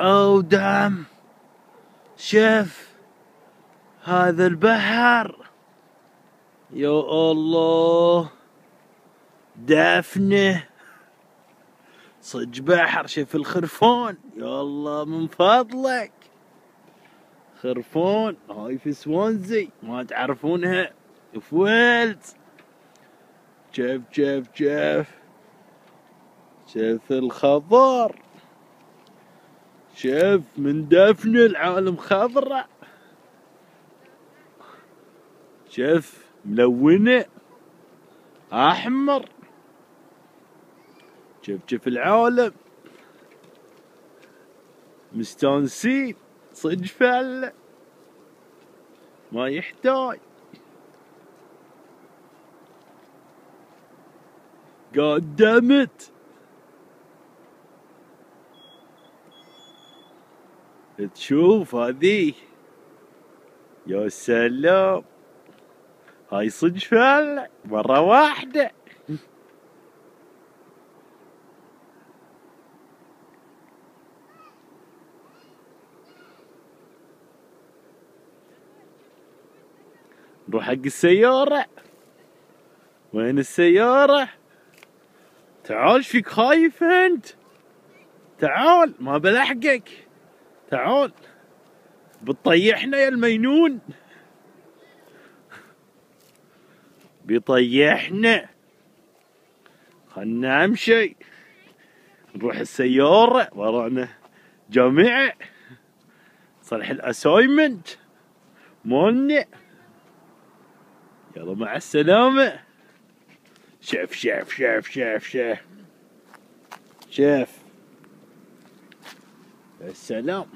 أو دام شف هذا البحر. يا الله. دفنه. صج بحر شوف الخرفان يا الله من فضلك. خرفان هاي في سوانزي. ما تعرفونها؟ في ويلز شوف شوف شوف شوف الخضر. شوف من دفن العالم خضرة. شوف ملونة أحمر. شوف شوف العالم. مستانسين صدق فعلا ما يحتاج. قدمت تشوف هذي يا سلام. هاي صدق فعلا مرة واحدة. نروح حق السيارة. وين السيارة؟ تعال فيك خايف أنت. تعال ما بلحقك. تعال بتطيحنا يا المينون. بيطيحنا. خلنا امشي. نروح السيارة ورانا جامعة. صلح الاسايمنت. مالنا. يلا مع السلامة. شاف شاف شاف شاف شاف شاف Uh, Selam.